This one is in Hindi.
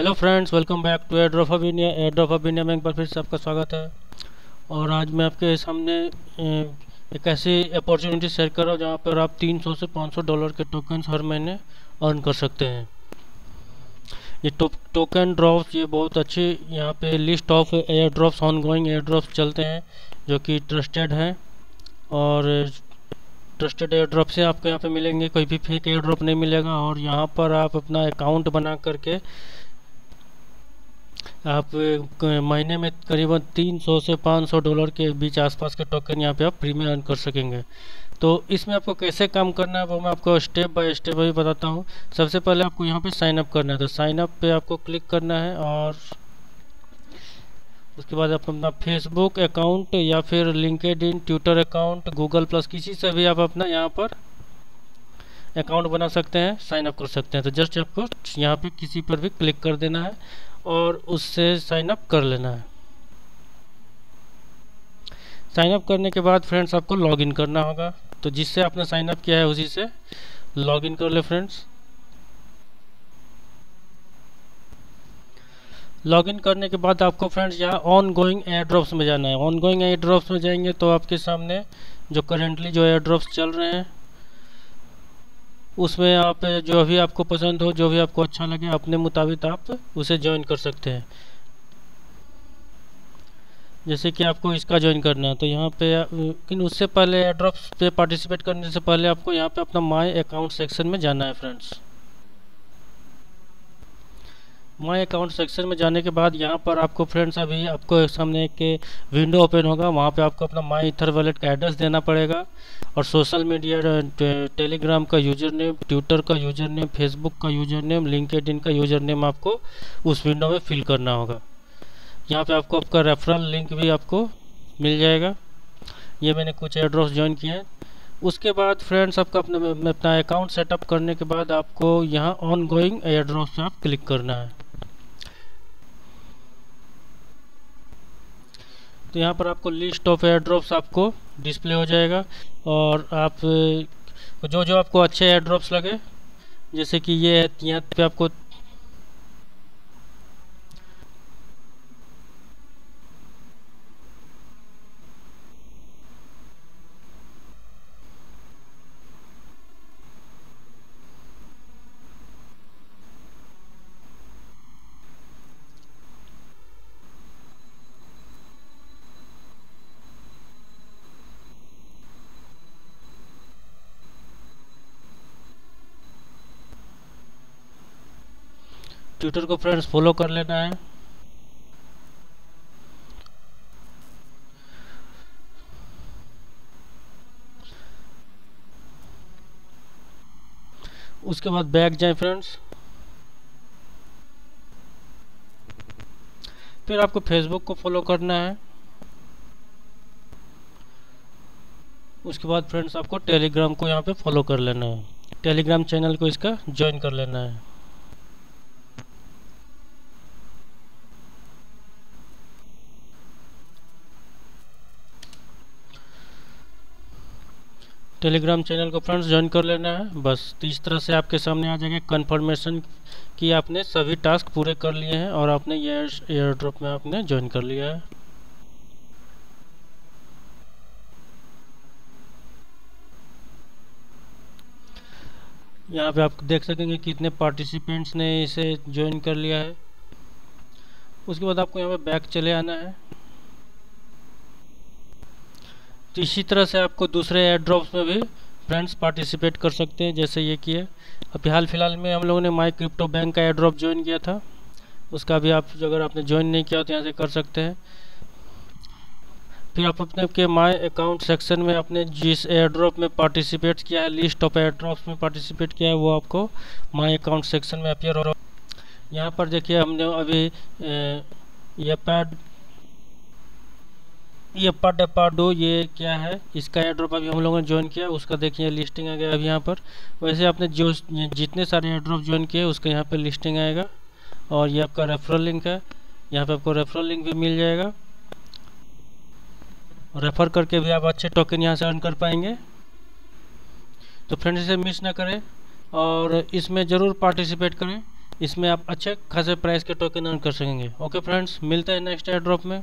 Hello friends welcome back to air of India air of India में एक बार फिर से आपका स्वागत है। और आज मैं आपके सामने एक ऐसी अपॉर्चुनिटी शेयर कर रहा हूँ जहाँ पर आप 300 से 500 डॉलर के टोकन्स हर महीने अर्न कर सकते हैं। ये टो, टोकन ड्रॉप्स ये बहुत अच्छी यहाँ पे list of airdrops ongoing airdrops चलते हैं जो कि ट्रस्टेड हैं। और ट्रस्टेड एयर ड्रॉप से आपको यहाँ पे मिलेंगे कोई भी फेक एयर ड्रॉप नहीं मिलेगा। और यहाँ पर आप अपना अकाउंट बना करके आप महीने में करीबन 300 से 500 डॉलर के बीच आसपास के टोकन यहाँ पे आप फ्री में अर्न कर सकेंगे। तो इसमें आपको कैसे काम करना है वो मैं आपको स्टेप बाय स्टेप अभी बताता हूँ। सबसे पहले आपको यहाँ पे साइन अप करना है। तो साइन अप पे आपको क्लिक करना है और उसके बाद आप अपना फेसबुक अकाउंट या फिर LinkedIn Twitter account Google plus किसी से भी आप अपना यहाँ पर अकाउंट बना सकते हैं साइन अप कर सकते हैं। तो जस्ट आपको यहाँ पे किसी पर भी क्लिक कर देना है। और उससे साइन अप कर लेना है। साइन अप करने के बाद फ्रेंड्स आपको लॉगिन करना होगा। तो जिससे आपने साइन अप किया है, उसी से लॉगिन कर ले फ्रेंड्स लॉगिन करने के बाद आपको फ्रेंड्स यहाँ ऑन गोइंग एयर ड्रॉप्स में जाना है। ऑन गोइंग एयर ड्रॉप्स में जाएँगे तो आपके सामने जो करेंटली जो एयर ड्रॉप्स चल रहे हैं उसमें आप, जो भी आपको पसंद हो, जो भी आपको अच्छा लगे, अपने मुताबिक आप उसे ज्वाइन कर सकते हैं। जैसे कि आपको इसका ज्वाइन करना है तो यहाँ पे, लेकिन उससे पहले एड्रॉप्स पे पार्टिसिपेट करने से पहले आपको यहाँ पे अपना माय अकाउंट सेक्शन में जाना है फ्रेंड्स माई अकाउंट सेक्शन में जाने के बाद यहाँ पर आपको फ्रेंड्स अभी आपको सामने एक विंडो ओपन होगा। वहाँ पे आपको अपना माई इथर वॉलेट का एड्रेस देना पड़ेगा। और सोशल मीडिया टेलीग्राम का यूज़र नेम ट्विटर का यूज़र नेम फेसबुक का यूज़र नेम लिंकेड का यूज़र नेम आपको उस विंडो में फिल करना होगा। यहाँ पर आपको आपका रेफरल लिंक भी आपको मिल जाएगा। ये मैंने कुछ एड्रॉस ज्वाइन किए हैं। उसके बाद फ्रेंड्स आपका अपना अपना अकाउंट सेटअप करने के बाद आपको यहाँ ऑन गोइंग एड्रॉप से आप क्लिक करना है। तो यहाँ पर आपको लिस्ट ऑफ़ एयर ड्रॉप्स आपको डिस्प्ले हो जाएगा और आप जो जो आपको अच्छे एयर ड्रॉप्स लगे, जैसे कि ये, यहाँ पे आपको ट्विटर को फ्रेंड्स फॉलो कर लेना है। उसके बाद बैक जाए फ्रेंड्स फिर आपको फेसबुक को फॉलो करना है। उसके बाद फ्रेंड्स आपको टेलीग्राम को यहाँ पे फॉलो कर लेना है। टेलीग्राम चैनल को इसका ज्वाइन कर लेना है। टेलीग्राम चैनल को फ्रेंड्स ज्वाइन कर लेना है। बस तो इस तरह से आपके सामने आ जाएगा कन्फर्मेशन कि आपने सभी टास्क पूरे कर लिए हैं और आपने एयर ड्रॉप में आपने ज्वाइन कर लिया है। यहाँ पे आप देख सकेंगे कितने पार्टिसिपेंट्स ने इसे ज्वाइन कर लिया है। उसके बाद आपको यहाँ पे बैक चले आना है। तो इसी तरह से आपको दूसरे एयर ड्रॉप्स में भी फ्रेंड्स पार्टिसिपेट कर सकते हैं, जैसे ये किए अभी हाल फ़िलहाल में हम लोगों ने माई क्रिप्टो बैंक का एयर ड्रॉप ज्वाइन किया था। उसका भी आप अगर आपने ज्वाइन नहीं किया तो यहाँ से कर सकते हैं। फिर आप अपने के माई अकाउंट सेक्शन में आपने जिस एयर ड्रॉप में पार्टिसिपेट किया है लिस्ट ऑफ़ एयर ड्रॉप्स में पार्टिसिपेट किया है, वो आपको माई अकाउंट सेक्शन में अपियर हो रहा यहाँ पर देखिए हमने अभी ये पैड ये पड पाडो ये क्या है? इसका एयर ड्रॉप अभी हम लोगों ने ज्वाइन किया, उसका देखिए लिस्टिंग आ गया अभी यहाँ पर। वैसे आपने जो जितने सारे एयर ड्रॉप ज्वाइन किए, उसका यहाँ पर लिस्टिंग आएगा। और ये आपका रेफरल लिंक है। यहाँ पे आपको रेफरल लिंक भी मिल जाएगा। रेफर करके भी आप अच्छे टोकन यहाँ से अर्न कर पाएँगे। तो फ्रेंड्स इसे मिस ना करें। और इसमें ज़रूर पार्टिसिपेट करें। इसमें आप अच्छे खासे प्राइस के टोकन अर्न कर सकेंगे। ओके फ्रेंड्स मिलते हैं नेक्स्ट एयर ड्रॉप में।